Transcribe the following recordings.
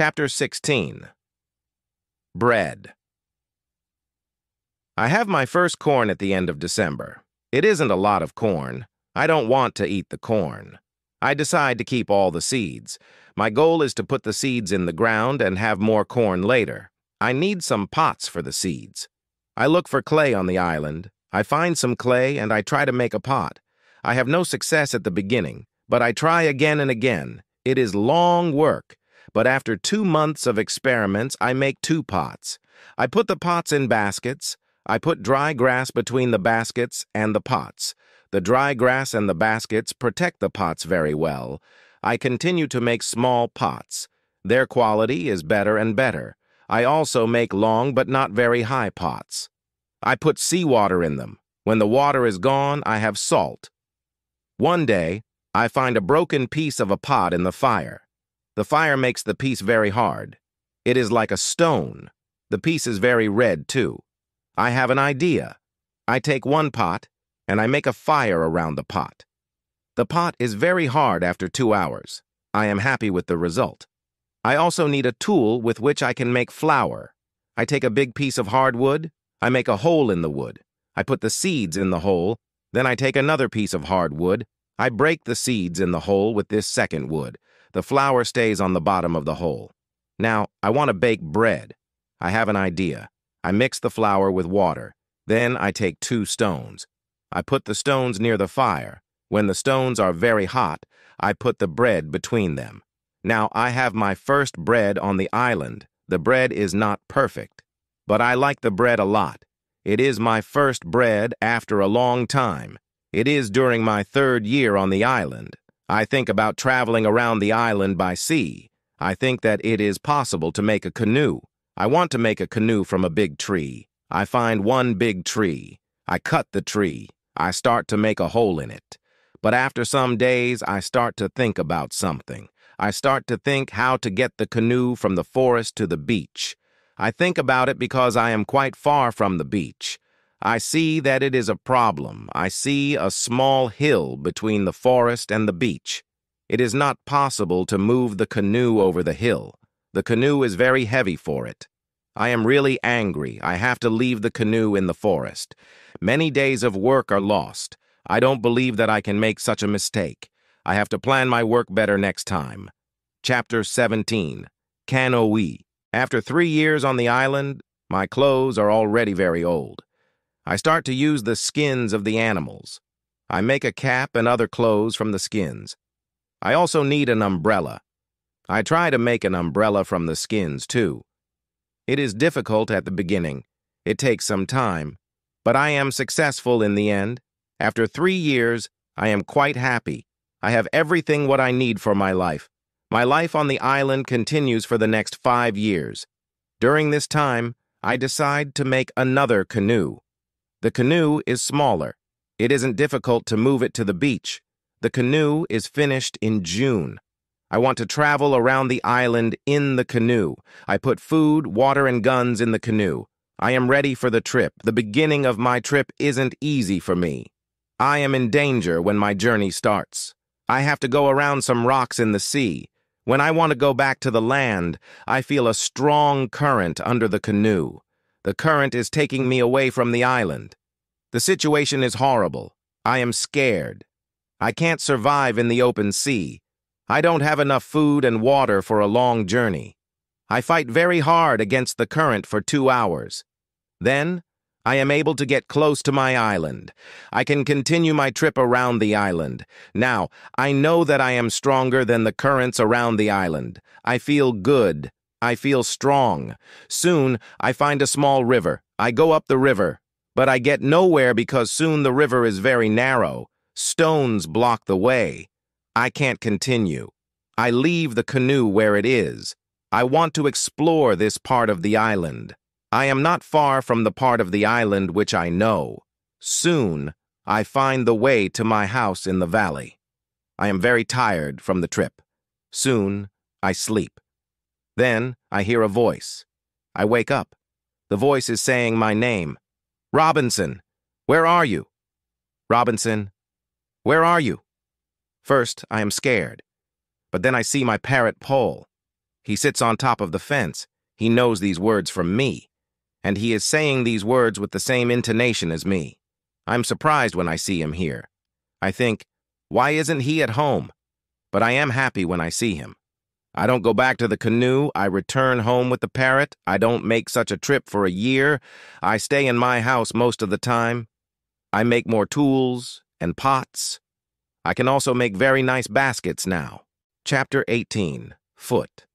Chapter 16 Bread I have my first corn at the end of December. It isn't a lot of corn. I don't want to eat the corn. I decide to keep all the seeds. My goal is to put the seeds in the ground and have more corn later. I need some pots for the seeds. I look for clay on the island. I find some clay and I try to make a pot. I have no success at the beginning, but I try again and again. It is long work, but after two months of experiments, I make two pots. I put the pots in baskets. I put dry grass between the baskets and the pots. The dry grass and the baskets protect the pots very well. I continue to make small pots. Their quality is better and better. I also make long but not very high pots. I put seawater in them. When the water is gone, I have salt. One day, I find a broken piece of a pot in the fire. The fire makes the piece very hard. It is like a stone. The piece is very red, too. I have an idea. I take one pot, and I make a fire around the pot. The pot is very hard after two hours. I am happy with the result. I also need a tool with which I can make flour. I take a big piece of hardwood, I make a hole in the wood. I put the seeds in the hole, then I take another piece of hardwood, I break the seeds in the hole with this second wood. The flour stays on the bottom of the hole. Now, I want to bake bread. I have an idea. I mix the flour with water. Then I take two stones. I put the stones near the fire. When the stones are very hot, I put the bread between them. Now I have my first bread on the island. The bread is not perfect, but I like the bread a lot. It is my first bread after a long time. It is during my third year on the island. I think about traveling around the island by sea. I think that it is possible to make a canoe. I want to make a canoe from a big tree. I find one big tree. I cut the tree. I start to make a hole in it. But after some days, I start to think about something. I start to think how to get the canoe from the forest to the beach. I think about it because I am quite far from the beach. I see that it is a problem. I see a small hill between the forest and the beach. It is not possible to move the canoe over the hill. The canoe is very heavy for it. I am really angry. I have to leave the canoe in the forest. Many days of work are lost. I don't believe that I can make such a mistake. I have to plan my work better next time. Chapter 17 Canoe After three years on the island, my clothes are already very old. I start to use the skins of the animals. I make a cap and other clothes from the skins. I also need an umbrella. I try to make an umbrella from the skins, too. It is difficult at the beginning. It takes some time. But I am successful in the end. After three years, I am quite happy. I have everything what I need for my life. My life on the island continues for the next five years. During this time, I decide to make another canoe. The canoe is smaller. It isn't difficult to move it to the beach. The canoe is finished in June. I want to travel around the island in the canoe. I put food, water, and guns in the canoe. I am ready for the trip. The beginning of my trip isn't easy for me. I am in danger when my journey starts. I have to go around some rocks in the sea. When I want to go back to the land, I feel a strong current under the canoe. The current is taking me away from the island. The situation is horrible. I am scared. I can't survive in the open sea. I don't have enough food and water for a long journey. I fight very hard against the current for two hours. Then, I am able to get close to my island. I can continue my trip around the island. Now, I know that I am stronger than the currents around the island. I feel good. I feel strong. Soon, I find a small river. I go up the river. But I get nowhere because soon the river is very narrow. Stones block the way. I can't continue. I leave the canoe where it is. I want to explore this part of the island. I am not far from the part of the island which I know. Soon, I find the way to my house in the valley. I am very tired from the trip. Soon, I sleep. Then I hear a voice. I wake up. The voice is saying my name. Robinson, where are you? Robinson, where are you? First, I am scared. But then I see my parrot Poll. He sits on top of the fence. He knows these words from me. And he is saying these words with the same intonation as me. I'm surprised when I see him here. I think, why isn't he at home? But I am happy when I see him. I don't go back to the canoe. I return home with the parrot. I don't make such a trip for a year. I stay in my house most of the time. I make more tools and pots. I can also make very nice baskets now. Chapter 18 Foot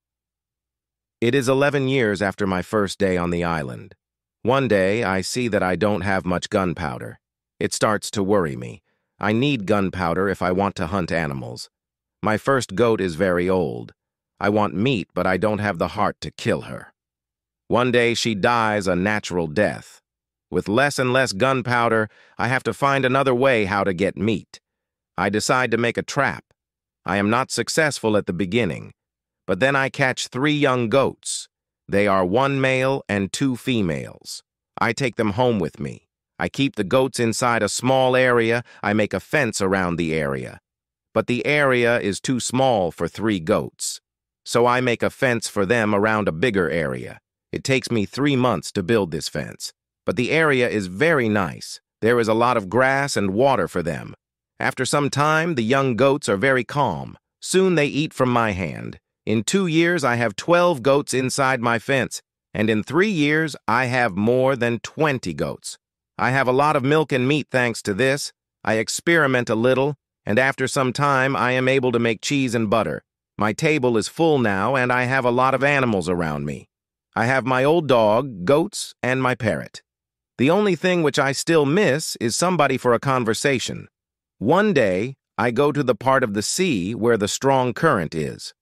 It is 11 years after my first day on the island. One day, I see that I don't have much gunpowder. It starts to worry me. I need gunpowder if I want to hunt animals. My first goat is very old. I want meat, but I don't have the heart to kill her. One day she dies a natural death. With less and less gunpowder, I have to find another way how to get meat. I decide to make a trap. I am not successful at the beginning, but then I catch three young goats. They are one male and two females. I take them home with me. I keep the goats inside a small area. I make a fence around the area. But the area is too small for three goats. So I make a fence for them around a bigger area. It takes me three months to build this fence. But the area is very nice. There is a lot of grass and water for them. After some time, the young goats are very calm. Soon they eat from my hand. In two years, I have 12 goats inside my fence, and in three years, I have more than 20 goats. I have a lot of milk and meat thanks to this. I experiment a little, and after some time, I am able to make cheese and butter. My table is full now, and I have a lot of animals around me. I have my old dog, goats, and my parrot. The only thing which I still miss is somebody for a conversation. One day, I go to the part of the sea where the strong current is.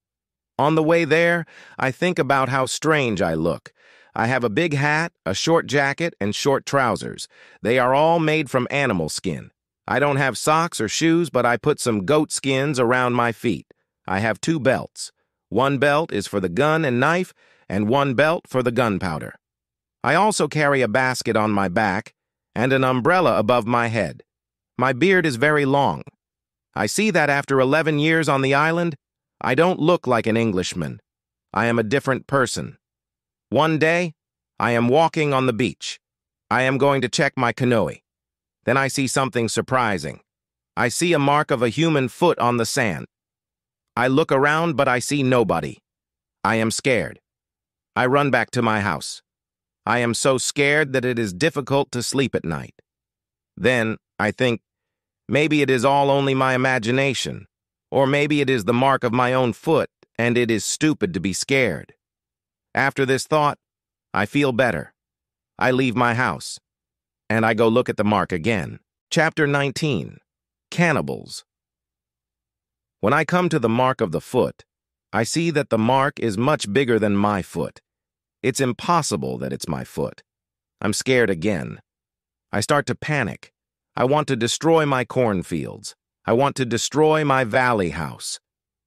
On the way there, I think about how strange I look. I have a big hat, a short jacket, and short trousers. They are all made from animal skin. I don't have socks or shoes, but I put some goat skins around my feet. I have two belts. One belt is for the gun and knife, and one belt for the gunpowder. I also carry a basket on my back and an umbrella above my head. My beard is very long. I see that after 11 years on the island, I don't look like an Englishman. I am a different person. One day, I am walking on the beach. I am going to check my canoe. Then I see something surprising. I see a mark of a human foot on the sand. I look around, but I see nobody. I am scared. I run back to my house. I am so scared that it is difficult to sleep at night. Then, I think, maybe it is all only my imagination, or maybe it is the mark of my own foot, and it is stupid to be scared. After this thought, I feel better. I leave my house, and I go look at the mark again. Chapter 19 Cannibals when I come to the mark of the foot, I see that the mark is much bigger than my foot. It's impossible that it's my foot. I'm scared again. I start to panic. I want to destroy my cornfields. I want to destroy my valley house.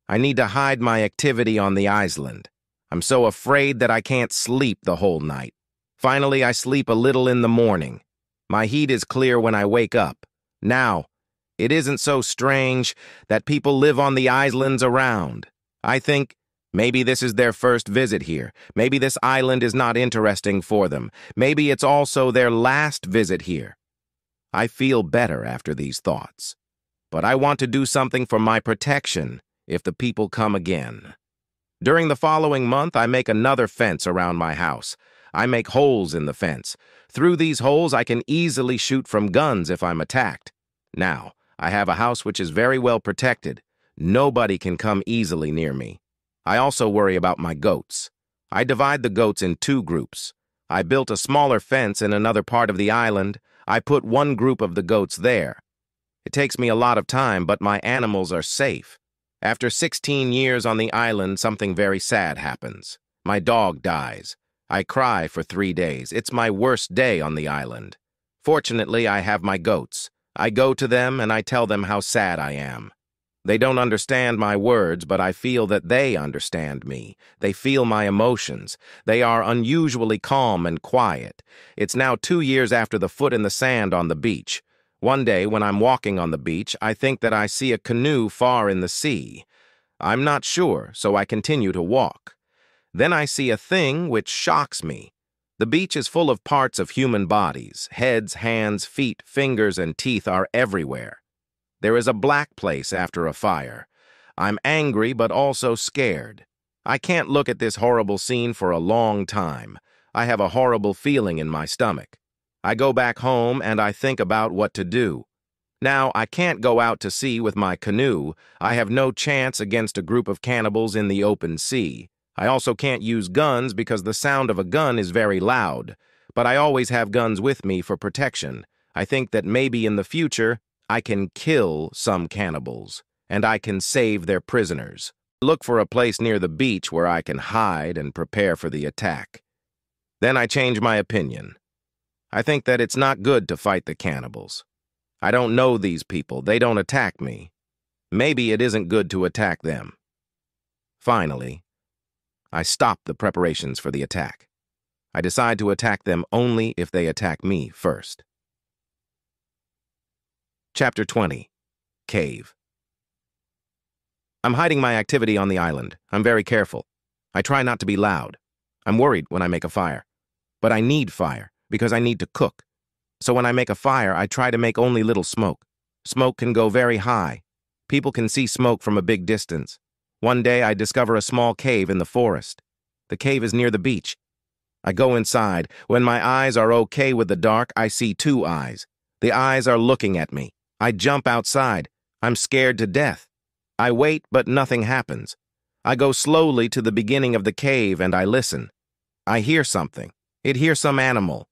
I need to hide my activity on the island. I'm so afraid that I can't sleep the whole night. Finally, I sleep a little in the morning. My heat is clear when I wake up. Now, it isn't so strange that people live on the islands around. I think maybe this is their first visit here. Maybe this island is not interesting for them. Maybe it's also their last visit here. I feel better after these thoughts. But I want to do something for my protection if the people come again. During the following month, I make another fence around my house. I make holes in the fence. Through these holes, I can easily shoot from guns if I'm attacked. Now, I have a house which is very well protected. Nobody can come easily near me. I also worry about my goats. I divide the goats in two groups. I built a smaller fence in another part of the island. I put one group of the goats there. It takes me a lot of time, but my animals are safe. After 16 years on the island, something very sad happens. My dog dies. I cry for three days. It's my worst day on the island. Fortunately, I have my goats. I go to them and I tell them how sad I am. They don't understand my words, but I feel that they understand me. They feel my emotions. They are unusually calm and quiet. It's now two years after the foot in the sand on the beach. One day, when I'm walking on the beach, I think that I see a canoe far in the sea. I'm not sure, so I continue to walk. Then I see a thing which shocks me. The beach is full of parts of human bodies. Heads, hands, feet, fingers, and teeth are everywhere. There is a black place after a fire. I'm angry but also scared. I can't look at this horrible scene for a long time. I have a horrible feeling in my stomach. I go back home and I think about what to do. Now, I can't go out to sea with my canoe. I have no chance against a group of cannibals in the open sea. I also can't use guns because the sound of a gun is very loud. But I always have guns with me for protection. I think that maybe in the future, I can kill some cannibals, and I can save their prisoners. Look for a place near the beach where I can hide and prepare for the attack. Then I change my opinion. I think that it's not good to fight the cannibals. I don't know these people. They don't attack me. Maybe it isn't good to attack them. Finally, I stop the preparations for the attack. I decide to attack them only if they attack me first. Chapter 20 Cave I'm hiding my activity on the island. I'm very careful. I try not to be loud. I'm worried when I make a fire. But I need fire because I need to cook. So when I make a fire, I try to make only little smoke. Smoke can go very high. People can see smoke from a big distance. One day I discover a small cave in the forest. The cave is near the beach. I go inside. When my eyes are okay with the dark, I see two eyes. The eyes are looking at me. I jump outside. I'm scared to death. I wait, but nothing happens. I go slowly to the beginning of the cave and I listen. I hear something. It hears some animal.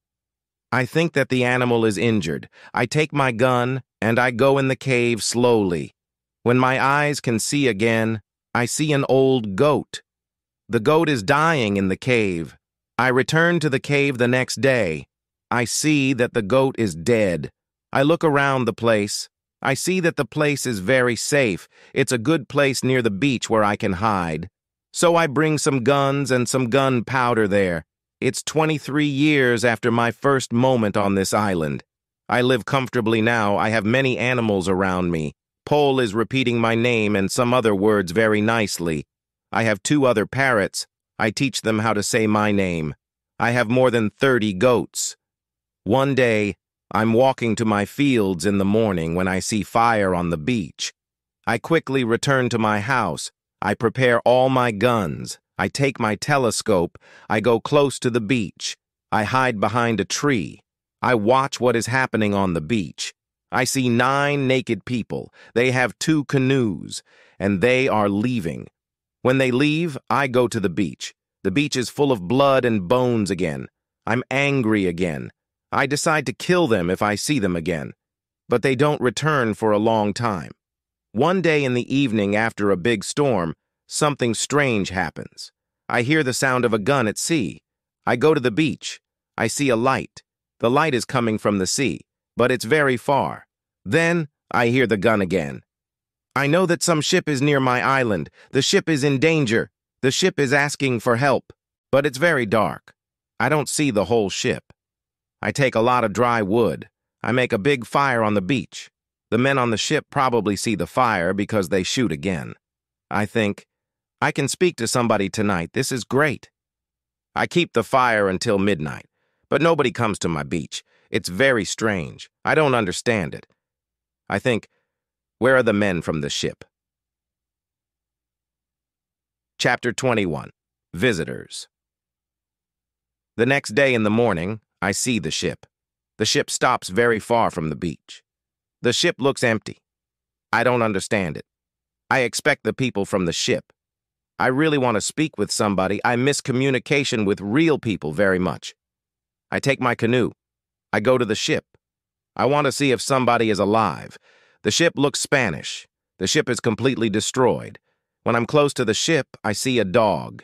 I think that the animal is injured. I take my gun and I go in the cave slowly. When my eyes can see again, I see an old goat. The goat is dying in the cave. I return to the cave the next day. I see that the goat is dead. I look around the place. I see that the place is very safe. It's a good place near the beach where I can hide. So I bring some guns and some gunpowder there. It's 23 years after my first moment on this island. I live comfortably now. I have many animals around me. Poll is repeating my name and some other words very nicely. I have two other parrots. I teach them how to say my name. I have more than 30 goats. One day, I'm walking to my fields in the morning when I see fire on the beach. I quickly return to my house. I prepare all my guns. I take my telescope, I go close to the beach. I hide behind a tree. I watch what is happening on the beach. I see nine naked people. They have two canoes, and they are leaving. When they leave, I go to the beach. The beach is full of blood and bones again. I'm angry again. I decide to kill them if I see them again. But they don't return for a long time. One day in the evening after a big storm, Something strange happens. I hear the sound of a gun at sea. I go to the beach. I see a light. The light is coming from the sea, but it's very far. Then I hear the gun again. I know that some ship is near my island. The ship is in danger. The ship is asking for help, but it's very dark. I don't see the whole ship. I take a lot of dry wood. I make a big fire on the beach. The men on the ship probably see the fire because they shoot again. I think, I can speak to somebody tonight. This is great. I keep the fire until midnight, but nobody comes to my beach. It's very strange. I don't understand it. I think, where are the men from the ship? Chapter 21 Visitors The next day in the morning, I see the ship. The ship stops very far from the beach. The ship looks empty. I don't understand it. I expect the people from the ship, I really want to speak with somebody. I miss communication with real people very much. I take my canoe. I go to the ship. I want to see if somebody is alive. The ship looks Spanish. The ship is completely destroyed. When I'm close to the ship, I see a dog.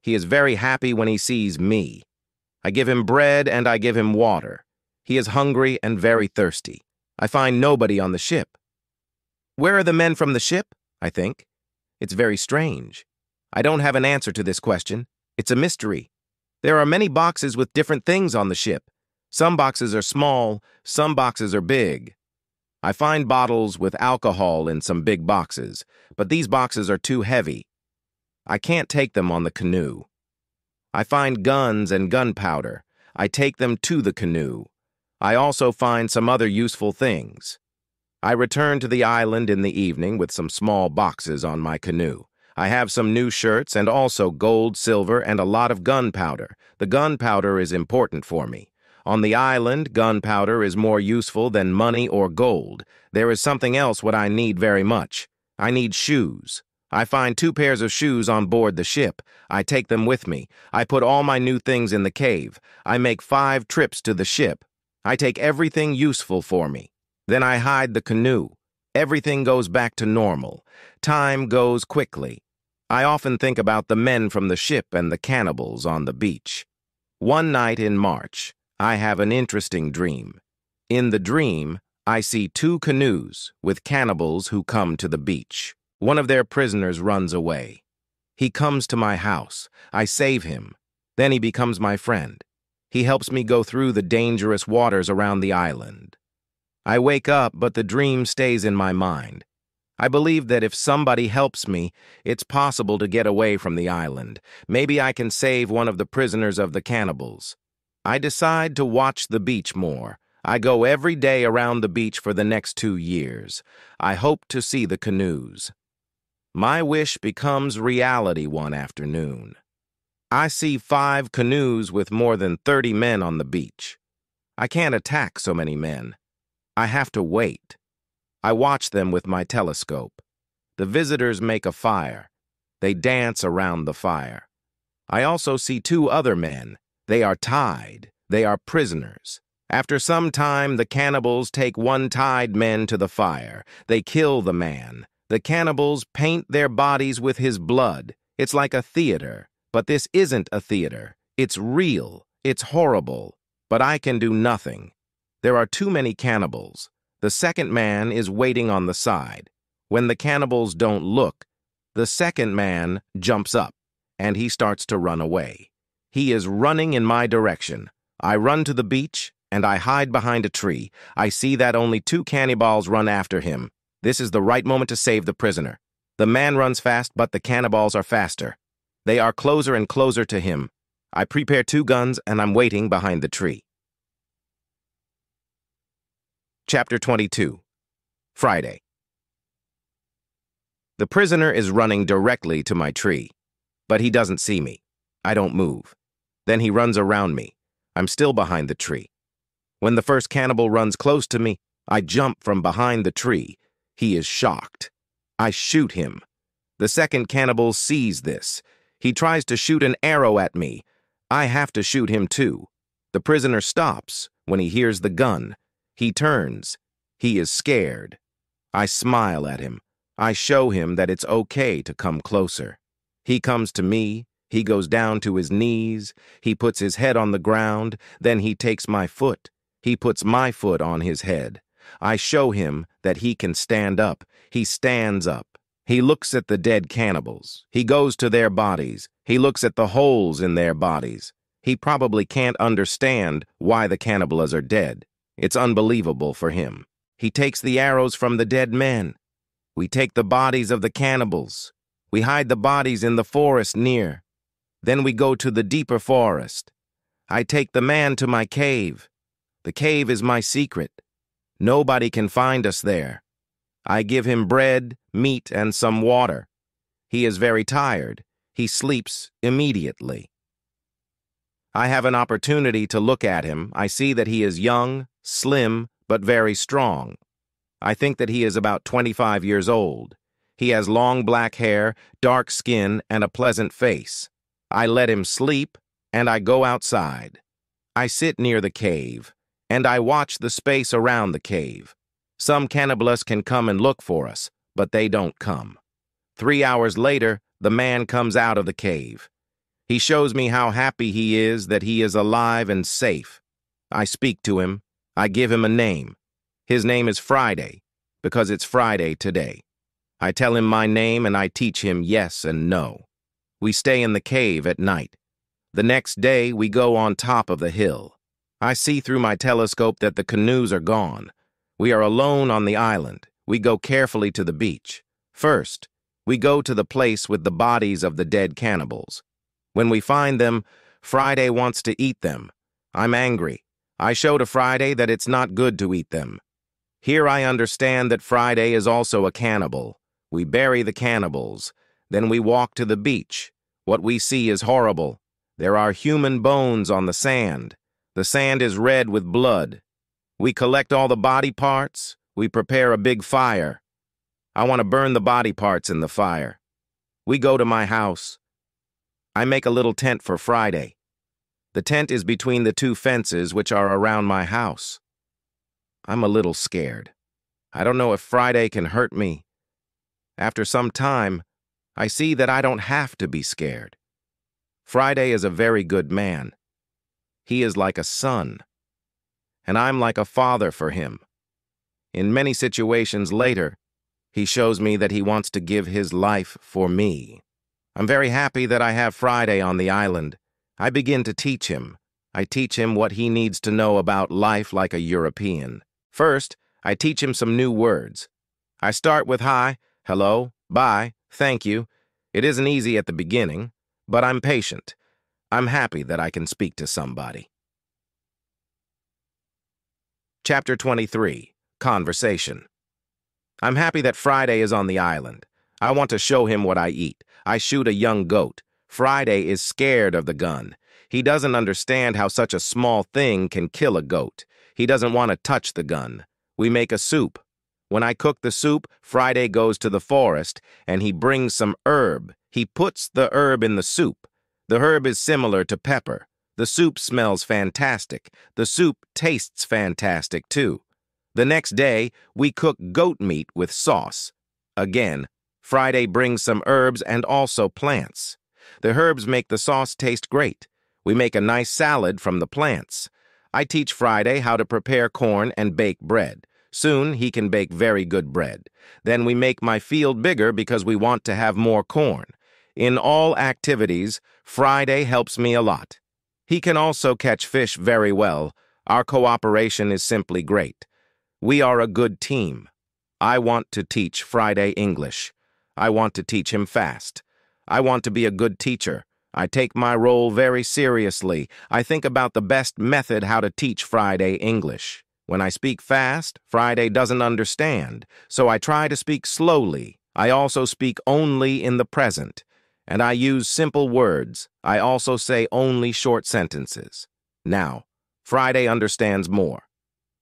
He is very happy when he sees me. I give him bread and I give him water. He is hungry and very thirsty. I find nobody on the ship. Where are the men from the ship? I think. It's very strange. I don't have an answer to this question. It's a mystery. There are many boxes with different things on the ship. Some boxes are small, some boxes are big. I find bottles with alcohol in some big boxes, but these boxes are too heavy. I can't take them on the canoe. I find guns and gunpowder. I take them to the canoe. I also find some other useful things. I return to the island in the evening with some small boxes on my canoe. I have some new shirts and also gold, silver, and a lot of gunpowder. The gunpowder is important for me. On the island, gunpowder is more useful than money or gold. There is something else what I need very much. I need shoes. I find two pairs of shoes on board the ship. I take them with me. I put all my new things in the cave. I make five trips to the ship. I take everything useful for me. Then I hide the canoe. Everything goes back to normal. Time goes quickly. I often think about the men from the ship and the cannibals on the beach. One night in March, I have an interesting dream. In the dream, I see two canoes with cannibals who come to the beach. One of their prisoners runs away. He comes to my house. I save him. Then he becomes my friend. He helps me go through the dangerous waters around the island. I wake up, but the dream stays in my mind. I believe that if somebody helps me, it's possible to get away from the island. Maybe I can save one of the prisoners of the cannibals. I decide to watch the beach more. I go every day around the beach for the next two years. I hope to see the canoes. My wish becomes reality one afternoon. I see five canoes with more than 30 men on the beach. I can't attack so many men. I have to wait. I watch them with my telescope. The visitors make a fire. They dance around the fire. I also see two other men. They are tied. They are prisoners. After some time, the cannibals take one tied man to the fire. They kill the man. The cannibals paint their bodies with his blood. It's like a theater. But this isn't a theater. It's real. It's horrible. But I can do nothing. There are too many cannibals. The second man is waiting on the side. When the cannibals don't look, the second man jumps up, and he starts to run away. He is running in my direction. I run to the beach, and I hide behind a tree. I see that only two cannibals run after him. This is the right moment to save the prisoner. The man runs fast, but the cannibals are faster. They are closer and closer to him. I prepare two guns, and I'm waiting behind the tree. Chapter 22 Friday The prisoner is running directly to my tree, but he doesn't see me. I don't move. Then he runs around me. I'm still behind the tree. When the first cannibal runs close to me, I jump from behind the tree. He is shocked. I shoot him. The second cannibal sees this. He tries to shoot an arrow at me. I have to shoot him too. The prisoner stops when he hears the gun. He turns. He is scared. I smile at him. I show him that it's okay to come closer. He comes to me. He goes down to his knees. He puts his head on the ground. Then he takes my foot. He puts my foot on his head. I show him that he can stand up. He stands up. He looks at the dead cannibals. He goes to their bodies. He looks at the holes in their bodies. He probably can't understand why the cannibals are dead. It's unbelievable for him. He takes the arrows from the dead men. We take the bodies of the cannibals. We hide the bodies in the forest near. Then we go to the deeper forest. I take the man to my cave. The cave is my secret. Nobody can find us there. I give him bread, meat, and some water. He is very tired. He sleeps immediately. I have an opportunity to look at him. I see that he is young, slim, but very strong. I think that he is about 25 years old. He has long black hair, dark skin, and a pleasant face. I let him sleep, and I go outside. I sit near the cave, and I watch the space around the cave. Some cannibalists can come and look for us, but they don't come. Three hours later, the man comes out of the cave. He shows me how happy he is that he is alive and safe. I speak to him, I give him a name. His name is Friday, because it's Friday today. I tell him my name and I teach him yes and no. We stay in the cave at night. The next day, we go on top of the hill. I see through my telescope that the canoes are gone. We are alone on the island. We go carefully to the beach. First, we go to the place with the bodies of the dead cannibals. When we find them, Friday wants to eat them. I'm angry. I show to Friday that it's not good to eat them. Here I understand that Friday is also a cannibal. We bury the cannibals. Then we walk to the beach. What we see is horrible. There are human bones on the sand. The sand is red with blood. We collect all the body parts. We prepare a big fire. I want to burn the body parts in the fire. We go to my house. I make a little tent for Friday. The tent is between the two fences which are around my house. I'm a little scared. I don't know if Friday can hurt me. After some time, I see that I don't have to be scared. Friday is a very good man. He is like a son. And I'm like a father for him. In many situations later, he shows me that he wants to give his life for me. I'm very happy that I have Friday on the island. I begin to teach him. I teach him what he needs to know about life like a European. First, I teach him some new words. I start with hi, hello, bye, thank you. It isn't easy at the beginning, but I'm patient. I'm happy that I can speak to somebody. Chapter 23 Conversation I'm happy that Friday is on the island. I want to show him what I eat. I shoot a young goat. Friday is scared of the gun. He doesn't understand how such a small thing can kill a goat. He doesn't want to touch the gun. We make a soup. When I cook the soup, Friday goes to the forest and he brings some herb. He puts the herb in the soup. The herb is similar to pepper. The soup smells fantastic. The soup tastes fantastic, too. The next day, we cook goat meat with sauce. Again, Friday brings some herbs and also plants. The herbs make the sauce taste great. We make a nice salad from the plants. I teach Friday how to prepare corn and bake bread. Soon he can bake very good bread. Then we make my field bigger because we want to have more corn. In all activities, Friday helps me a lot. He can also catch fish very well. Our cooperation is simply great. We are a good team. I want to teach Friday English. I want to teach him fast. I want to be a good teacher. I take my role very seriously. I think about the best method how to teach Friday English. When I speak fast, Friday doesn't understand, so I try to speak slowly. I also speak only in the present, and I use simple words. I also say only short sentences. Now, Friday understands more.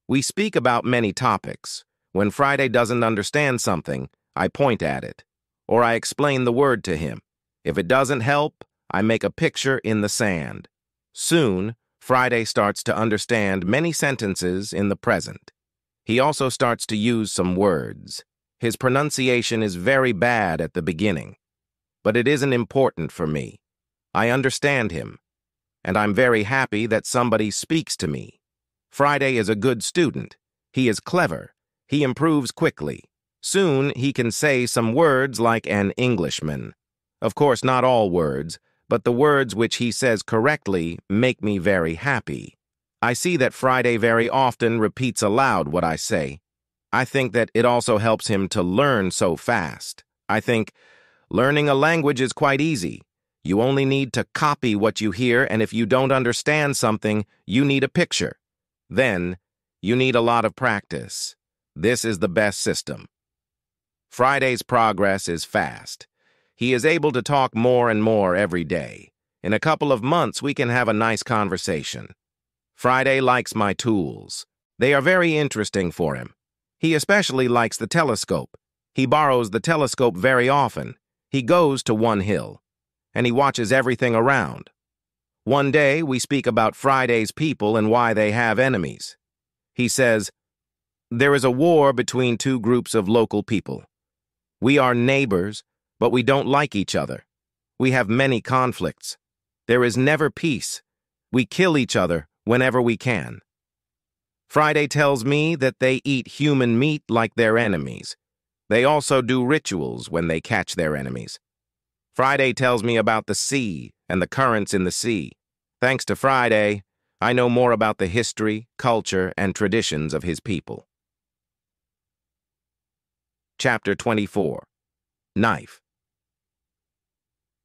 We speak about many topics. When Friday doesn't understand something, I point at it, or I explain the word to him. If it doesn't help, I make a picture in the sand. Soon, Friday starts to understand many sentences in the present. He also starts to use some words. His pronunciation is very bad at the beginning, but it isn't important for me. I understand him, and I'm very happy that somebody speaks to me. Friday is a good student. He is clever. He improves quickly. Soon he can say some words like an Englishman. Of course, not all words, but the words which he says correctly make me very happy. I see that Friday very often repeats aloud what I say. I think that it also helps him to learn so fast. I think learning a language is quite easy. You only need to copy what you hear, and if you don't understand something, you need a picture. Then, you need a lot of practice. This is the best system. Friday's progress is fast. He is able to talk more and more every day. In a couple of months, we can have a nice conversation. Friday likes my tools. They are very interesting for him. He especially likes the telescope. He borrows the telescope very often. He goes to one hill, and he watches everything around. One day, we speak about Friday's people and why they have enemies. He says, There is a war between two groups of local people. We are neighbors, but we don't like each other. We have many conflicts. There is never peace. We kill each other whenever we can. Friday tells me that they eat human meat like their enemies. They also do rituals when they catch their enemies. Friday tells me about the sea and the currents in the sea. Thanks to Friday, I know more about the history, culture, and traditions of his people. Chapter 24 Knife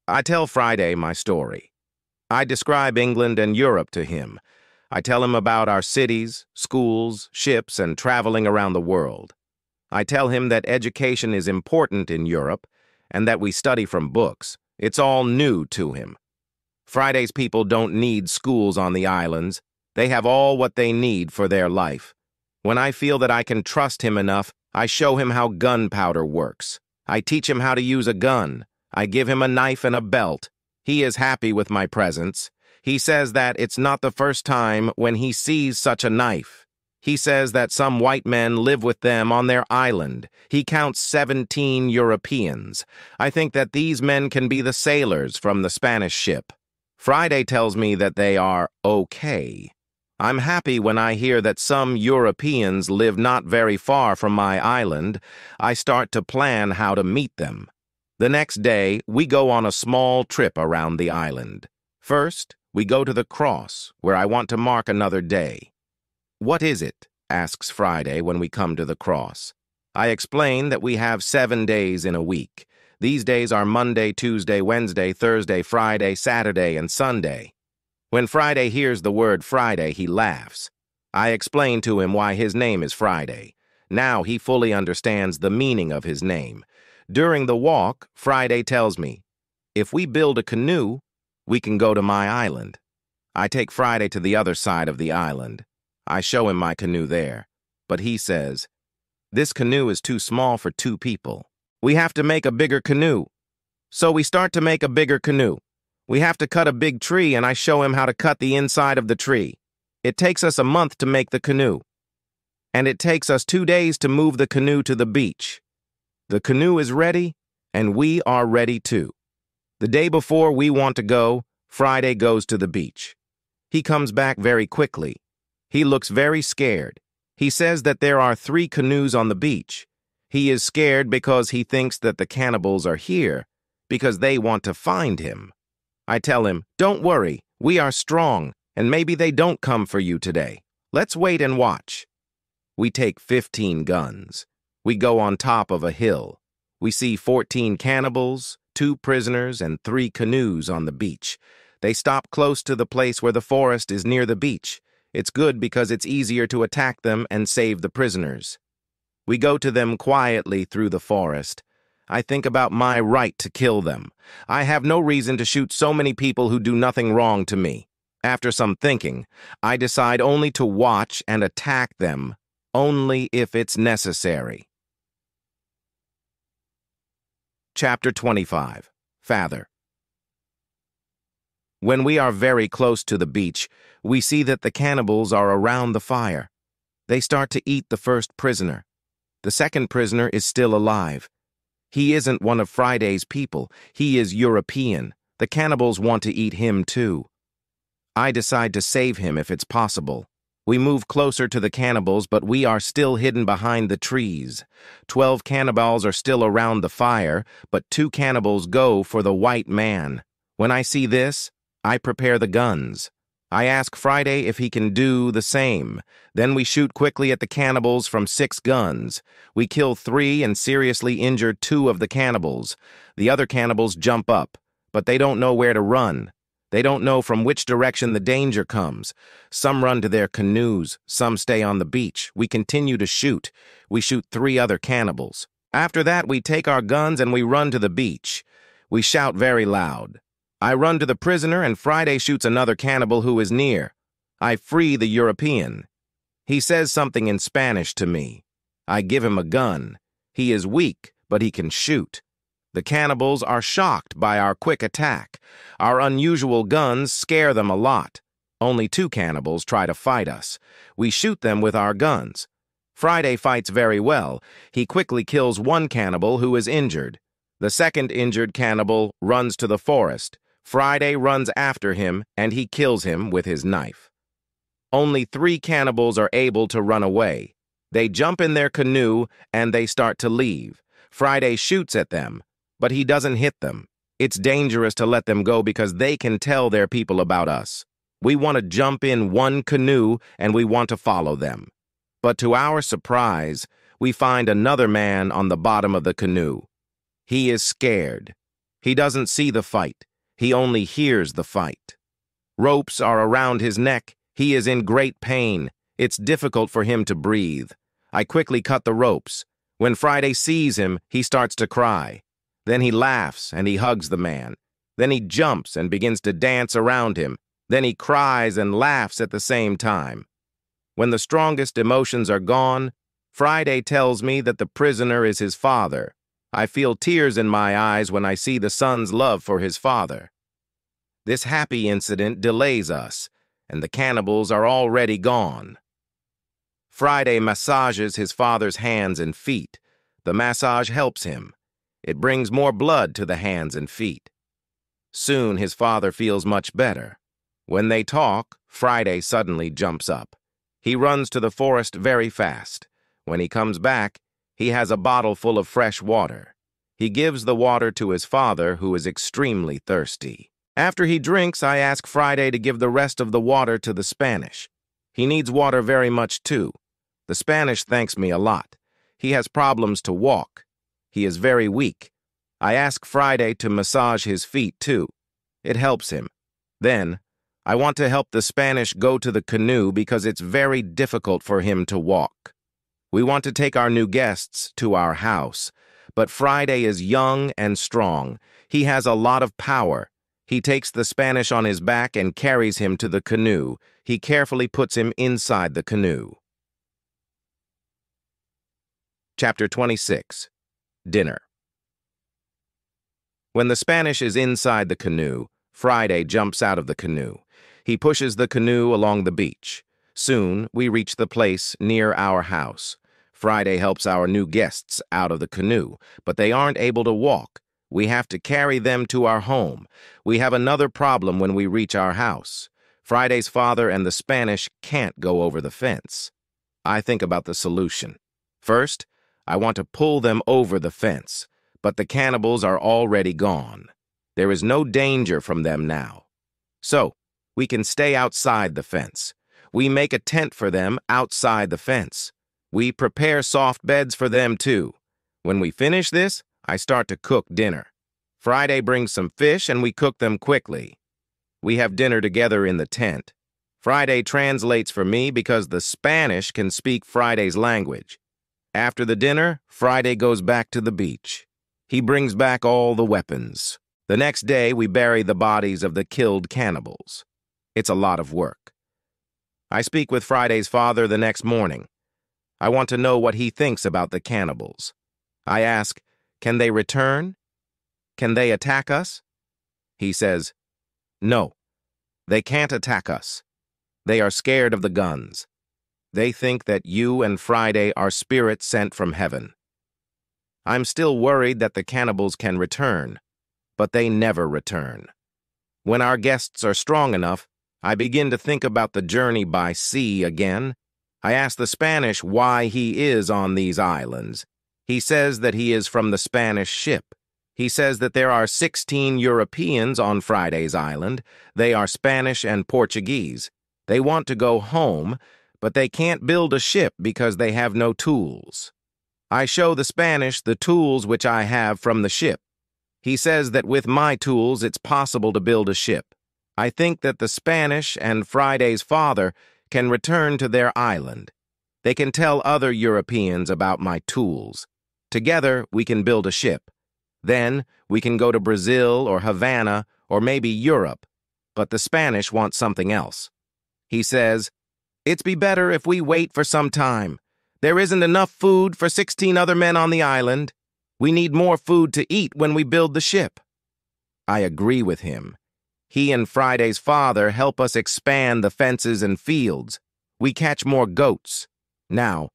I tell Friday my story. I describe England and Europe to him. I tell him about our cities, schools, ships, and traveling around the world. I tell him that education is important in Europe and that we study from books. It's all new to him. Friday's people don't need schools on the islands. They have all what they need for their life. When I feel that I can trust him enough, I show him how gunpowder works. I teach him how to use a gun. I give him a knife and a belt. He is happy with my presence. He says that it's not the first time when he sees such a knife. He says that some white men live with them on their island. He counts 17 Europeans. I think that these men can be the sailors from the Spanish ship. Friday tells me that they are okay. I'm happy when I hear that some Europeans live not very far from my island. I start to plan how to meet them. The next day, we go on a small trip around the island. First, we go to the cross, where I want to mark another day. What is it? asks Friday when we come to the cross. I explain that we have seven days in a week. These days are Monday, Tuesday, Wednesday, Thursday, Friday, Saturday, and Sunday. When Friday hears the word Friday, he laughs. I explain to him why his name is Friday. Now he fully understands the meaning of his name. During the walk, Friday tells me, if we build a canoe, we can go to my island. I take Friday to the other side of the island. I show him my canoe there, but he says, this canoe is too small for two people. We have to make a bigger canoe. So we start to make a bigger canoe. We have to cut a big tree and I show him how to cut the inside of the tree. It takes us a month to make the canoe. And it takes us two days to move the canoe to the beach. The canoe is ready, and we are ready too. The day before we want to go, Friday goes to the beach. He comes back very quickly. He looks very scared. He says that there are three canoes on the beach. He is scared because he thinks that the cannibals are here, because they want to find him. I tell him, don't worry, we are strong, and maybe they don't come for you today. Let's wait and watch. We take 15 guns. We go on top of a hill. We see 14 cannibals, two prisoners, and three canoes on the beach. They stop close to the place where the forest is near the beach. It's good because it's easier to attack them and save the prisoners. We go to them quietly through the forest. I think about my right to kill them. I have no reason to shoot so many people who do nothing wrong to me. After some thinking, I decide only to watch and attack them, only if it's necessary. Chapter 25 Father When we are very close to the beach, we see that the cannibals are around the fire. They start to eat the first prisoner. The second prisoner is still alive. He isn't one of Friday's people. He is European. The cannibals want to eat him too. I decide to save him if it's possible. We move closer to the cannibals, but we are still hidden behind the trees. Twelve cannibals are still around the fire, but two cannibals go for the white man. When I see this, I prepare the guns. I ask Friday if he can do the same. Then we shoot quickly at the cannibals from six guns. We kill three and seriously injure two of the cannibals. The other cannibals jump up, but they don't know where to run. They don't know from which direction the danger comes. Some run to their canoes, some stay on the beach. We continue to shoot. We shoot three other cannibals. After that, we take our guns and we run to the beach. We shout very loud. I run to the prisoner and Friday shoots another cannibal who is near. I free the European. He says something in Spanish to me. I give him a gun. He is weak, but he can shoot. The cannibals are shocked by our quick attack. Our unusual guns scare them a lot. Only two cannibals try to fight us. We shoot them with our guns. Friday fights very well. He quickly kills one cannibal who is injured. The second injured cannibal runs to the forest. Friday runs after him, and he kills him with his knife. Only three cannibals are able to run away. They jump in their canoe, and they start to leave. Friday shoots at them but he doesn't hit them. It's dangerous to let them go because they can tell their people about us. We want to jump in one canoe and we want to follow them. But to our surprise, we find another man on the bottom of the canoe. He is scared. He doesn't see the fight. He only hears the fight. Ropes are around his neck. He is in great pain. It's difficult for him to breathe. I quickly cut the ropes. When Friday sees him, he starts to cry. Then he laughs and he hugs the man. Then he jumps and begins to dance around him. Then he cries and laughs at the same time. When the strongest emotions are gone, Friday tells me that the prisoner is his father. I feel tears in my eyes when I see the son's love for his father. This happy incident delays us, and the cannibals are already gone. Friday massages his father's hands and feet. The massage helps him. It brings more blood to the hands and feet. Soon his father feels much better. When they talk, Friday suddenly jumps up. He runs to the forest very fast. When he comes back, he has a bottle full of fresh water. He gives the water to his father, who is extremely thirsty. After he drinks, I ask Friday to give the rest of the water to the Spanish. He needs water very much, too. The Spanish thanks me a lot. He has problems to walk. He is very weak. I ask Friday to massage his feet, too. It helps him. Then, I want to help the Spanish go to the canoe because it's very difficult for him to walk. We want to take our new guests to our house, but Friday is young and strong. He has a lot of power. He takes the Spanish on his back and carries him to the canoe. He carefully puts him inside the canoe. Chapter 26 Dinner When the Spanish is inside the canoe, Friday jumps out of the canoe. He pushes the canoe along the beach. Soon, we reach the place near our house. Friday helps our new guests out of the canoe, but they aren't able to walk. We have to carry them to our home. We have another problem when we reach our house. Friday's father and the Spanish can't go over the fence. I think about the solution. First, I want to pull them over the fence, but the cannibals are already gone. There is no danger from them now. So, we can stay outside the fence. We make a tent for them outside the fence. We prepare soft beds for them too. When we finish this, I start to cook dinner. Friday brings some fish and we cook them quickly. We have dinner together in the tent. Friday translates for me because the Spanish can speak Friday's language. After the dinner, Friday goes back to the beach. He brings back all the weapons. The next day, we bury the bodies of the killed cannibals. It's a lot of work. I speak with Friday's father the next morning. I want to know what he thinks about the cannibals. I ask, can they return? Can they attack us? He says, no, they can't attack us. They are scared of the guns. They think that you and Friday are spirits sent from heaven. I'm still worried that the cannibals can return, but they never return. When our guests are strong enough, I begin to think about the journey by sea again. I ask the Spanish why he is on these islands. He says that he is from the Spanish ship. He says that there are 16 Europeans on Friday's island. They are Spanish and Portuguese. They want to go home, but they can't build a ship because they have no tools. I show the Spanish the tools which I have from the ship. He says that with my tools it's possible to build a ship. I think that the Spanish and Friday's father can return to their island. They can tell other Europeans about my tools. Together, we can build a ship. Then, we can go to Brazil or Havana or maybe Europe. But the Spanish want something else. He says, It's be better if we wait for some time. There isn't enough food for 16 other men on the island. We need more food to eat when we build the ship. I agree with him. He and Friday's father help us expand the fences and fields. We catch more goats. Now,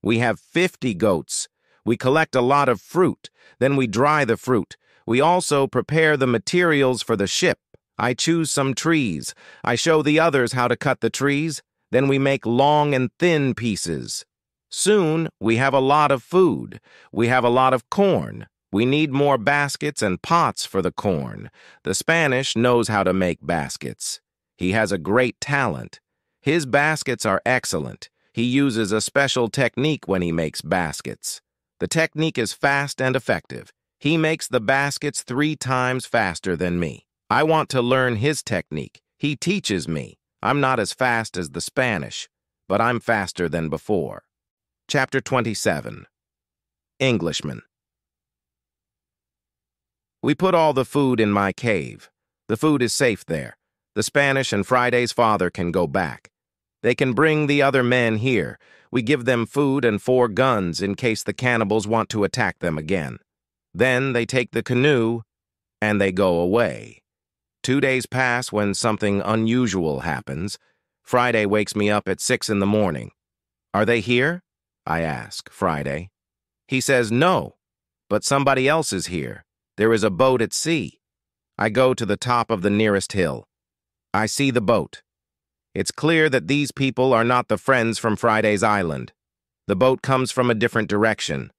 we have 50 goats. We collect a lot of fruit. Then we dry the fruit. We also prepare the materials for the ship. I choose some trees. I show the others how to cut the trees. Then we make long and thin pieces. Soon, we have a lot of food. We have a lot of corn. We need more baskets and pots for the corn. The Spanish knows how to make baskets. He has a great talent. His baskets are excellent. He uses a special technique when he makes baskets. The technique is fast and effective. He makes the baskets three times faster than me. I want to learn his technique. He teaches me. I'm not as fast as the Spanish, but I'm faster than before. Chapter 27 Englishman We put all the food in my cave. The food is safe there. The Spanish and Friday's father can go back. They can bring the other men here. We give them food and four guns in case the cannibals want to attack them again. Then they take the canoe and they go away. Two days pass when something unusual happens. Friday wakes me up at six in the morning. Are they here? I ask Friday. He says no, but somebody else is here. There is a boat at sea. I go to the top of the nearest hill. I see the boat. It's clear that these people are not the friends from Friday's Island. The boat comes from a different direction.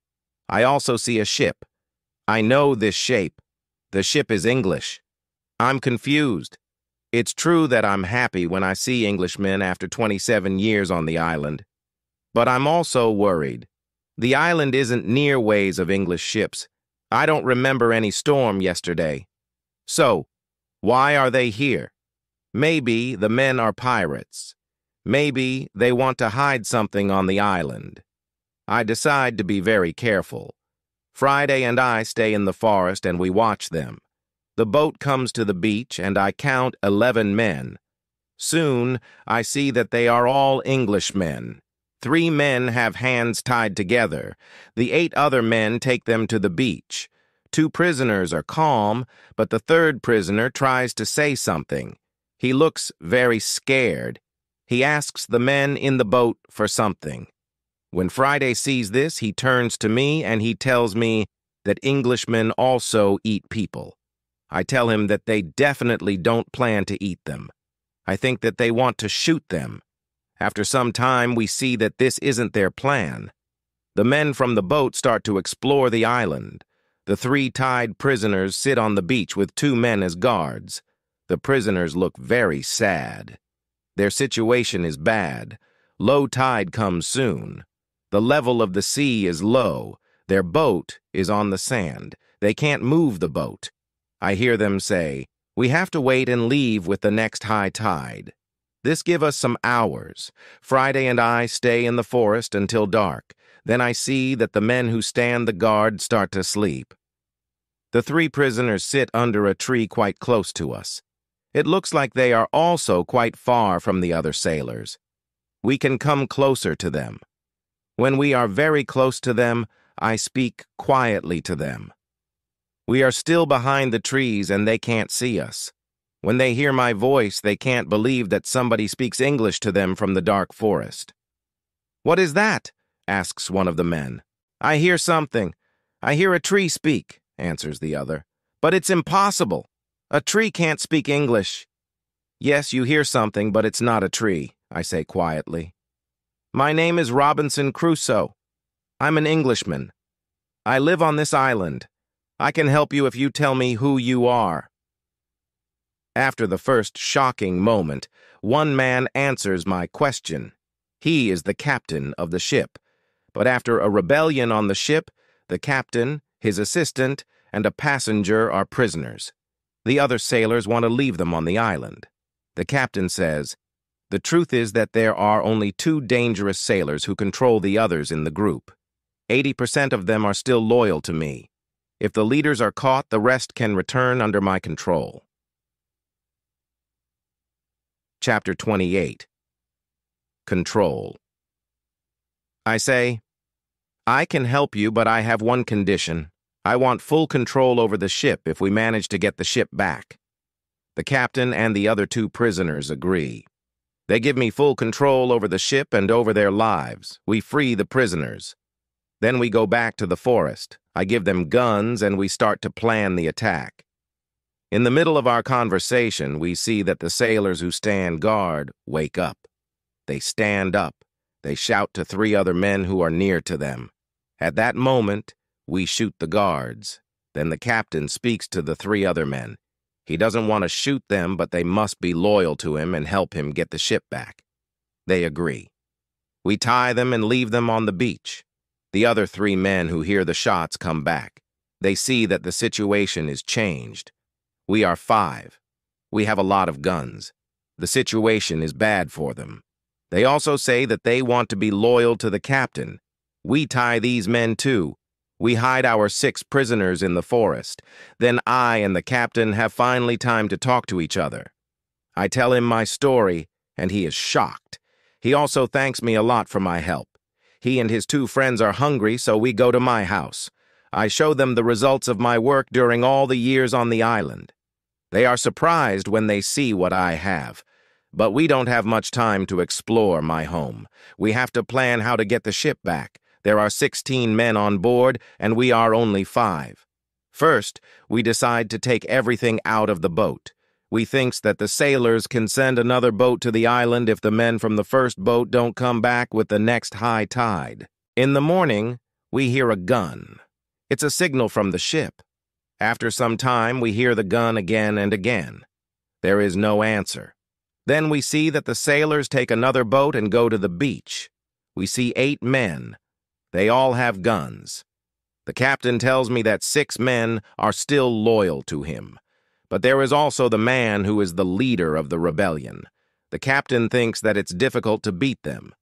I also see a ship. I know this shape. The ship is English. I'm confused. It's true that I'm happy when I see Englishmen after 27 years on the island. But I'm also worried. The island isn't near ways of English ships. I don't remember any storm yesterday. So, why are they here? Maybe the men are pirates. Maybe they want to hide something on the island. I decide to be very careful. Friday and I stay in the forest and we watch them. The boat comes to the beach and I count 11 men. Soon, I see that they are all Englishmen. Three men have hands tied together. The eight other men take them to the beach. Two prisoners are calm, but the third prisoner tries to say something. He looks very scared. He asks the men in the boat for something. When Friday sees this, he turns to me and he tells me that Englishmen also eat people. I tell him that they definitely don't plan to eat them. I think that they want to shoot them. After some time, we see that this isn't their plan. The men from the boat start to explore the island. The three tied prisoners sit on the beach with two men as guards. The prisoners look very sad. Their situation is bad. Low tide comes soon. The level of the sea is low. Their boat is on the sand. They can't move the boat. I hear them say, We have to wait and leave with the next high tide. This give us some hours. Friday and I stay in the forest until dark. Then I see that the men who stand the guard start to sleep. The three prisoners sit under a tree quite close to us. It looks like they are also quite far from the other sailors. We can come closer to them. When we are very close to them, I speak quietly to them. We are still behind the trees and they can't see us. When they hear my voice, they can't believe that somebody speaks English to them from the dark forest. What is that? asks one of the men. I hear something. I hear a tree speak, answers the other. But it's impossible. A tree can't speak English. Yes, you hear something, but it's not a tree, I say quietly. My name is Robinson Crusoe. I'm an Englishman. I live on this island. I can help you if you tell me who you are. After the first shocking moment, one man answers my question. He is the captain of the ship. But after a rebellion on the ship, the captain, his assistant, and a passenger are prisoners. The other sailors want to leave them on the island. The captain says, The truth is that there are only two dangerous sailors who control the others in the group. 80% of them are still loyal to me. If the leaders are caught, the rest can return under my control. Chapter 28 Control I say, I can help you, but I have one condition. I want full control over the ship if we manage to get the ship back. The captain and the other two prisoners agree. They give me full control over the ship and over their lives. We free the prisoners. Then we go back to the forest. I give them guns and we start to plan the attack. In the middle of our conversation, we see that the sailors who stand guard wake up. They stand up. They shout to three other men who are near to them. At that moment, we shoot the guards. Then the captain speaks to the three other men. He doesn't want to shoot them, but they must be loyal to him and help him get the ship back. They agree. We tie them and leave them on the beach. The other three men who hear the shots come back. They see that the situation is changed. We are five. We have a lot of guns. The situation is bad for them. They also say that they want to be loyal to the captain. We tie these men too. We hide our six prisoners in the forest. Then I and the captain have finally time to talk to each other. I tell him my story, and he is shocked. He also thanks me a lot for my help. He and his two friends are hungry, so we go to my house. I show them the results of my work during all the years on the island. They are surprised when they see what I have. But we don't have much time to explore my home. We have to plan how to get the ship back. There are 16 men on board, and we are only five. First, we decide to take everything out of the boat. We thinks that the sailors can send another boat to the island if the men from the first boat don't come back with the next high tide. In the morning, we hear a gun. It's a signal from the ship. After some time, we hear the gun again and again. There is no answer. Then we see that the sailors take another boat and go to the beach. We see eight men. They all have guns. The captain tells me that six men are still loyal to him. But there is also the man who is the leader of the rebellion. The captain thinks that it's difficult to beat them.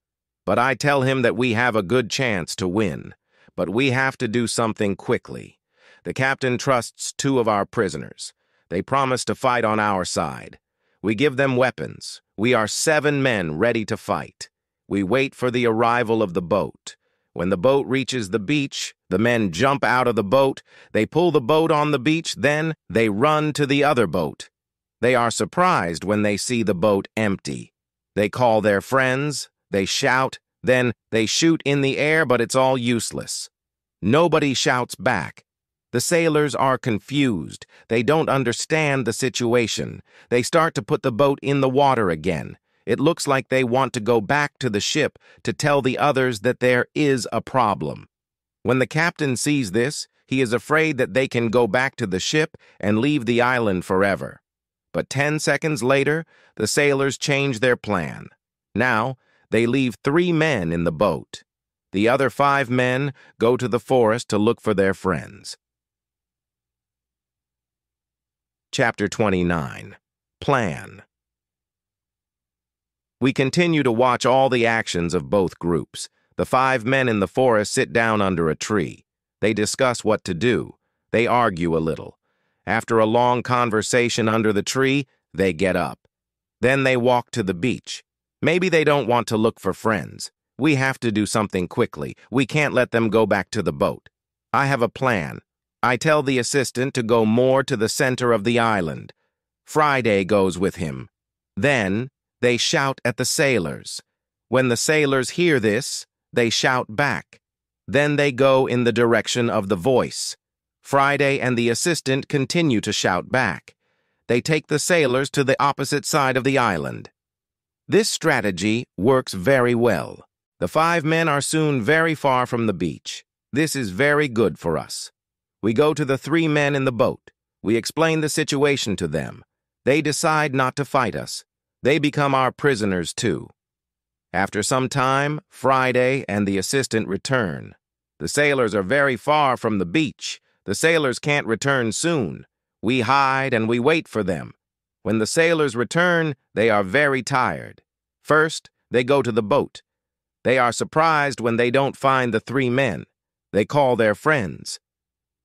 But I tell him that we have a good chance to win. But we have to do something quickly. The captain trusts two of our prisoners. They promise to fight on our side. We give them weapons. We are seven men ready to fight. We wait for the arrival of the boat. When the boat reaches the beach, the men jump out of the boat, they pull the boat on the beach, then they run to the other boat. They are surprised when they see the boat empty. They call their friends, they shout, then they shoot in the air, but it's all useless. Nobody shouts back. The sailors are confused. They don't understand the situation. They start to put the boat in the water again. It looks like they want to go back to the ship to tell the others that there is a problem. When the captain sees this, he is afraid that they can go back to the ship and leave the island forever. But 10 seconds later, the sailors change their plan. Now, they leave three men in the boat. The other five men go to the forest to look for their friends. Chapter 29 Plan we continue to watch all the actions of both groups. The five men in the forest sit down under a tree. They discuss what to do. They argue a little. After a long conversation under the tree, they get up. Then they walk to the beach. Maybe they don't want to look for friends. We have to do something quickly. We can't let them go back to the boat. I have a plan. I tell the assistant to go more to the center of the island. Friday goes with him. Then, they shout at the sailors. When the sailors hear this, they shout back. Then they go in the direction of the voice. Friday and the assistant continue to shout back. They take the sailors to the opposite side of the island. This strategy works very well. The five men are soon very far from the beach. This is very good for us. We go to the three men in the boat. We explain the situation to them. They decide not to fight us. They become our prisoners too. After some time, Friday and the assistant return. The sailors are very far from the beach. The sailors can't return soon. We hide and we wait for them. When the sailors return, they are very tired. First, they go to the boat. They are surprised when they don't find the three men. They call their friends.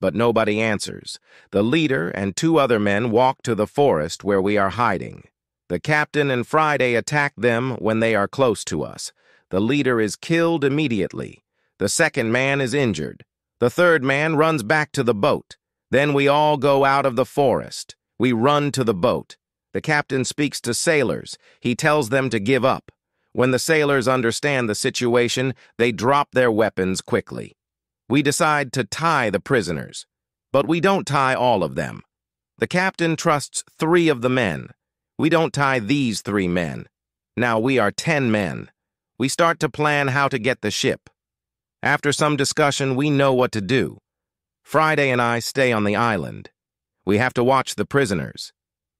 But nobody answers. The leader and two other men walk to the forest where we are hiding. The captain and Friday attack them when they are close to us. The leader is killed immediately. The second man is injured. The third man runs back to the boat. Then we all go out of the forest. We run to the boat. The captain speaks to sailors. He tells them to give up. When the sailors understand the situation, they drop their weapons quickly. We decide to tie the prisoners. But we don't tie all of them. The captain trusts three of the men. We don't tie these three men. Now we are ten men. We start to plan how to get the ship. After some discussion, we know what to do. Friday and I stay on the island. We have to watch the prisoners.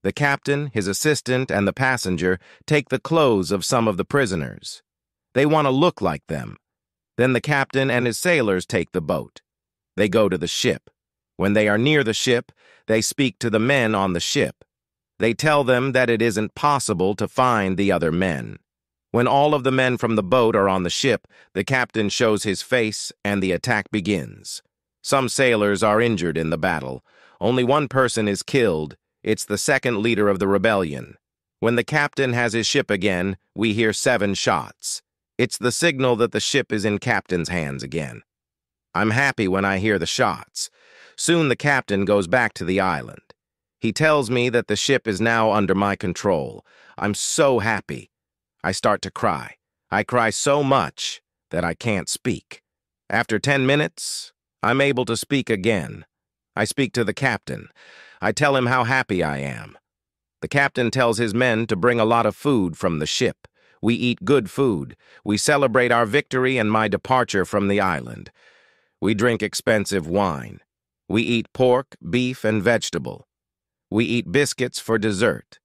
The captain, his assistant, and the passenger take the clothes of some of the prisoners. They want to look like them. Then the captain and his sailors take the boat. They go to the ship. When they are near the ship, they speak to the men on the ship. They tell them that it isn't possible to find the other men. When all of the men from the boat are on the ship, the captain shows his face and the attack begins. Some sailors are injured in the battle. Only one person is killed. It's the second leader of the rebellion. When the captain has his ship again, we hear seven shots. It's the signal that the ship is in captain's hands again. I'm happy when I hear the shots. Soon the captain goes back to the island. He tells me that the ship is now under my control. I'm so happy. I start to cry. I cry so much that I can't speak. After 10 minutes, I'm able to speak again. I speak to the captain. I tell him how happy I am. The captain tells his men to bring a lot of food from the ship. We eat good food. We celebrate our victory and my departure from the island. We drink expensive wine. We eat pork, beef, and vegetable. We eat biscuits for dessert.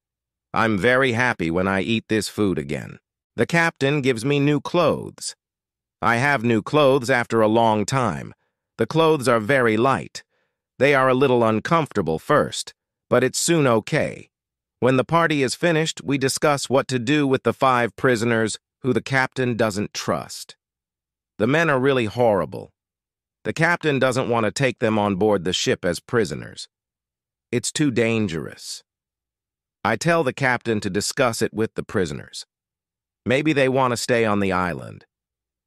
I'm very happy when I eat this food again. The captain gives me new clothes. I have new clothes after a long time. The clothes are very light. They are a little uncomfortable first, but it's soon okay. When the party is finished, we discuss what to do with the five prisoners who the captain doesn't trust. The men are really horrible. The captain doesn't want to take them on board the ship as prisoners. It's too dangerous. I tell the captain to discuss it with the prisoners. Maybe they want to stay on the island.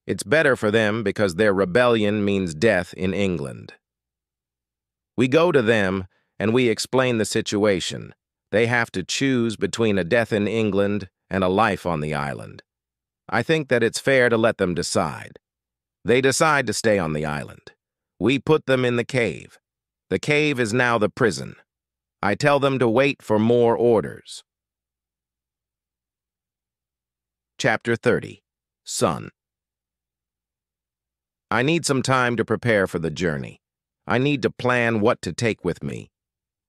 It's better for them because their rebellion means death in England. We go to them and we explain the situation. They have to choose between a death in England and a life on the island. I think that it's fair to let them decide. They decide to stay on the island. We put them in the cave. The cave is now the prison. I tell them to wait for more orders. Chapter 30 Son I need some time to prepare for the journey. I need to plan what to take with me.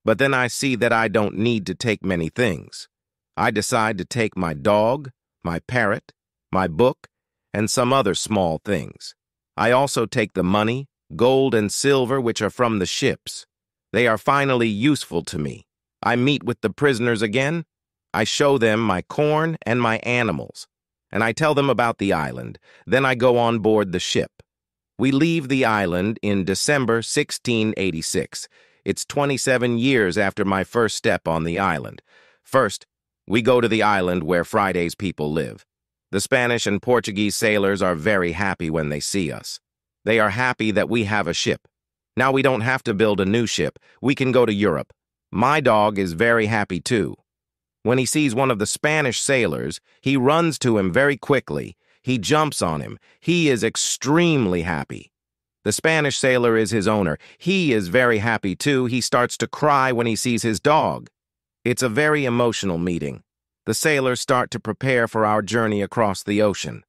But then I see that I don't need to take many things. I decide to take my dog, my parrot, my book, and some other small things. I also take the money, gold, and silver which are from the ships. They are finally useful to me. I meet with the prisoners again. I show them my corn and my animals, and I tell them about the island. Then I go on board the ship. We leave the island in December 1686. It's 27 years after my first step on the island. First, we go to the island where Friday's people live. The Spanish and Portuguese sailors are very happy when they see us. They are happy that we have a ship. Now we don't have to build a new ship. We can go to Europe. My dog is very happy too. When he sees one of the Spanish sailors, he runs to him very quickly. He jumps on him. He is extremely happy. The Spanish sailor is his owner. He is very happy too. He starts to cry when he sees his dog. It's a very emotional meeting. The sailors start to prepare for our journey across the ocean.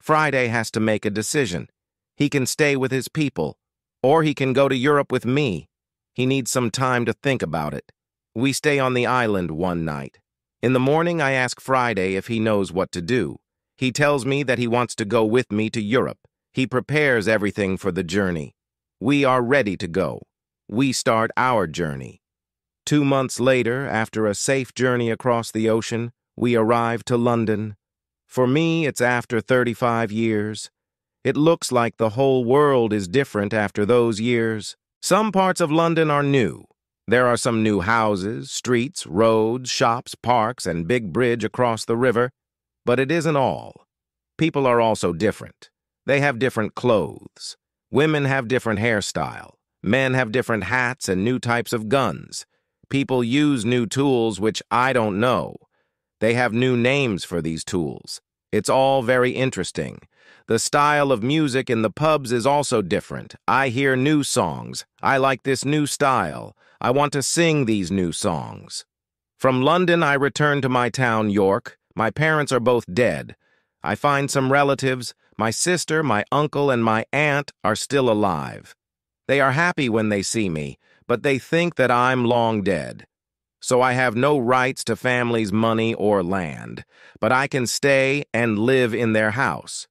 Friday has to make a decision. He can stay with his people, or he can go to Europe with me. He needs some time to think about it. We stay on the island one night. In the morning, I ask Friday if he knows what to do. He tells me that he wants to go with me to Europe. He prepares everything for the journey. We are ready to go. We start our journey. Two months later, after a safe journey across the ocean, we arrive to London. For me, it's after 35 years. It looks like the whole world is different after those years. Some parts of London are new. There are some new houses, streets, roads, shops, parks, and big bridge across the river. But it isn't all. People are also different. They have different clothes. Women have different hairstyle. Men have different hats and new types of guns. People use new tools which I don't know. They have new names for these tools. It's all very interesting. The style of music in the pubs is also different. I hear new songs. I like this new style. I want to sing these new songs. From London, I return to my town, York. My parents are both dead. I find some relatives. My sister, my uncle, and my aunt are still alive. They are happy when they see me, but they think that I'm long dead. So I have no rights to family's money or land, but I can stay and live in their house.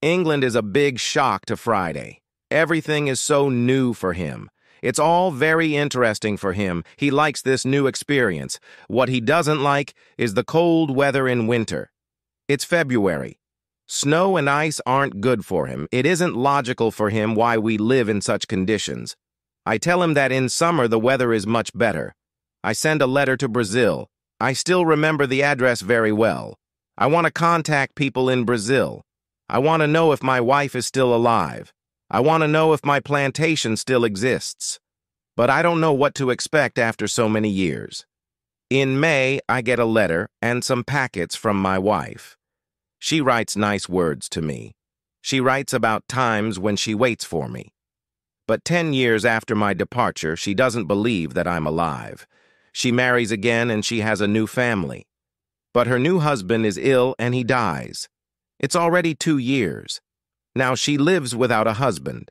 England is a big shock to Friday. Everything is so new for him. It's all very interesting for him. He likes this new experience. What he doesn't like is the cold weather in winter. It's February. Snow and ice aren't good for him. It isn't logical for him why we live in such conditions. I tell him that in summer the weather is much better. I send a letter to Brazil. I still remember the address very well. I want to contact people in Brazil. I want to know if my wife is still alive. I want to know if my plantation still exists. But I don't know what to expect after so many years. In May, I get a letter and some packets from my wife. She writes nice words to me. She writes about times when she waits for me. But 10 years after my departure, she doesn't believe that I'm alive. She marries again and she has a new family. But her new husband is ill and he dies. It's already two years. Now she lives without a husband.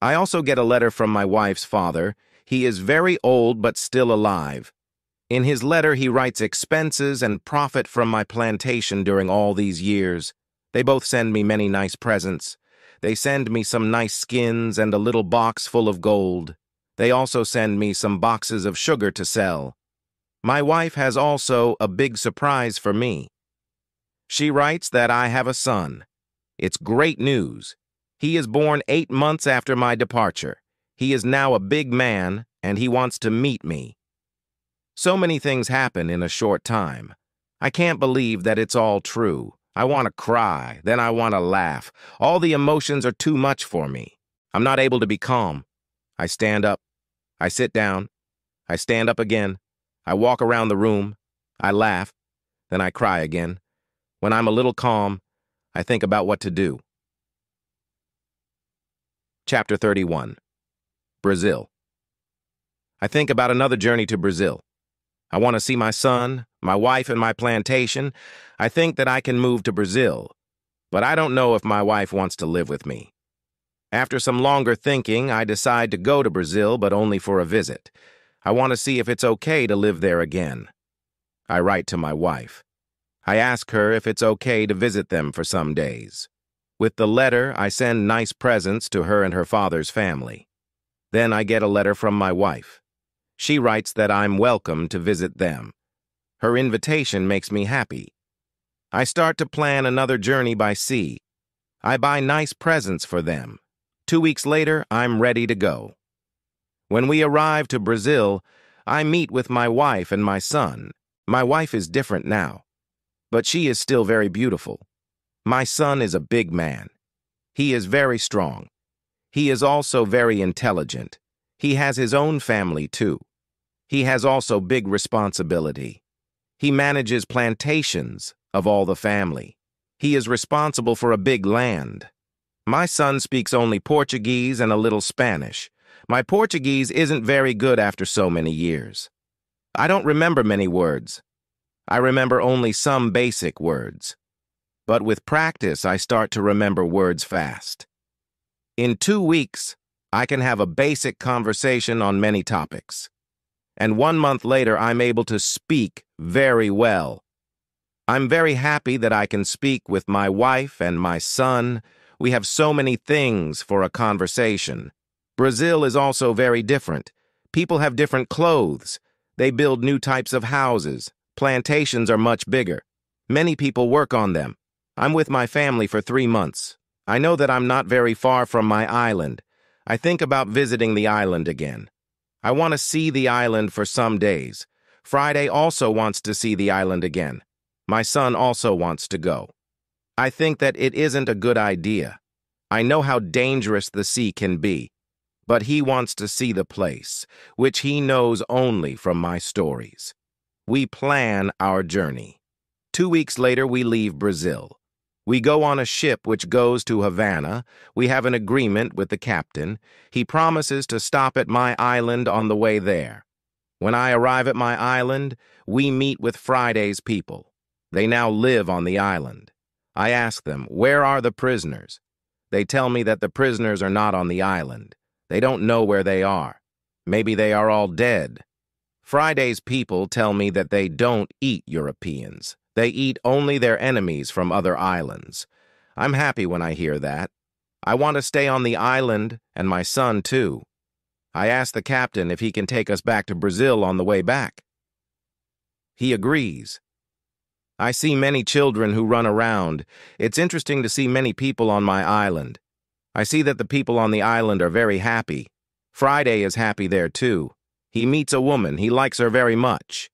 I also get a letter from my wife's father. He is very old but still alive. In his letter, he writes expenses and profit from my plantation during all these years. They both send me many nice presents. They send me some nice skins and a little box full of gold. They also send me some boxes of sugar to sell. My wife has also a big surprise for me. She writes that I have a son. It's great news. He is born eight months after my departure. He is now a big man, and he wants to meet me. So many things happen in a short time. I can't believe that it's all true. I want to cry, then I want to laugh. All the emotions are too much for me. I'm not able to be calm. I stand up. I sit down. I stand up again. I walk around the room. I laugh. Then I cry again. When I'm a little calm, I think about what to do. Chapter 31 Brazil I think about another journey to Brazil. I want to see my son, my wife, and my plantation. I think that I can move to Brazil, but I don't know if my wife wants to live with me. After some longer thinking, I decide to go to Brazil, but only for a visit. I want to see if it's okay to live there again. I write to my wife. I ask her if it's okay to visit them for some days. With the letter, I send nice presents to her and her father's family. Then I get a letter from my wife. She writes that I'm welcome to visit them. Her invitation makes me happy. I start to plan another journey by sea. I buy nice presents for them. Two weeks later, I'm ready to go. When we arrive to Brazil, I meet with my wife and my son. My wife is different now, but she is still very beautiful. My son is a big man. He is very strong. He is also very intelligent. He has his own family, too. He has also big responsibility. He manages plantations of all the family. He is responsible for a big land. My son speaks only Portuguese and a little Spanish. My Portuguese isn't very good after so many years. I don't remember many words. I remember only some basic words. But with practice, I start to remember words fast. In two weeks, I can have a basic conversation on many topics and one month later I'm able to speak very well. I'm very happy that I can speak with my wife and my son. We have so many things for a conversation. Brazil is also very different. People have different clothes. They build new types of houses. Plantations are much bigger. Many people work on them. I'm with my family for three months. I know that I'm not very far from my island. I think about visiting the island again. I want to see the island for some days. Friday also wants to see the island again. My son also wants to go. I think that it isn't a good idea. I know how dangerous the sea can be, but he wants to see the place, which he knows only from my stories. We plan our journey. Two weeks later, we leave Brazil. We go on a ship which goes to Havana. We have an agreement with the captain. He promises to stop at my island on the way there. When I arrive at my island, we meet with Friday's people. They now live on the island. I ask them, where are the prisoners? They tell me that the prisoners are not on the island. They don't know where they are. Maybe they are all dead. Friday's people tell me that they don't eat Europeans. They eat only their enemies from other islands. I'm happy when I hear that. I want to stay on the island, and my son too. I ask the captain if he can take us back to Brazil on the way back. He agrees. I see many children who run around. It's interesting to see many people on my island. I see that the people on the island are very happy. Friday is happy there too. He meets a woman, he likes her very much.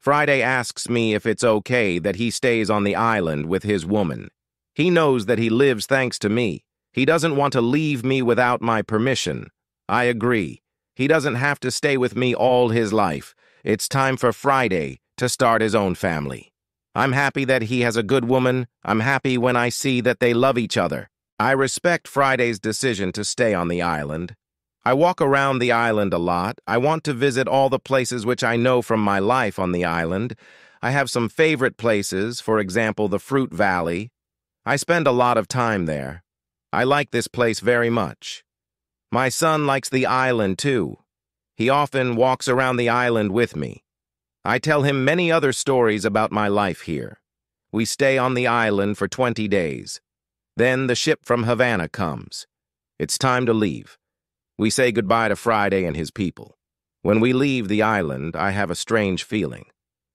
Friday asks me if it's okay that he stays on the island with his woman. He knows that he lives thanks to me. He doesn't want to leave me without my permission. I agree. He doesn't have to stay with me all his life. It's time for Friday to start his own family. I'm happy that he has a good woman. I'm happy when I see that they love each other. I respect Friday's decision to stay on the island. I walk around the island a lot. I want to visit all the places which I know from my life on the island. I have some favorite places, for example, the Fruit Valley. I spend a lot of time there. I like this place very much. My son likes the island too. He often walks around the island with me. I tell him many other stories about my life here. We stay on the island for 20 days. Then the ship from Havana comes. It's time to leave. We say goodbye to Friday and his people. When we leave the island, I have a strange feeling.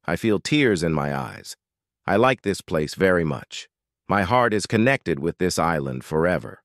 I feel tears in my eyes. I like this place very much. My heart is connected with this island forever.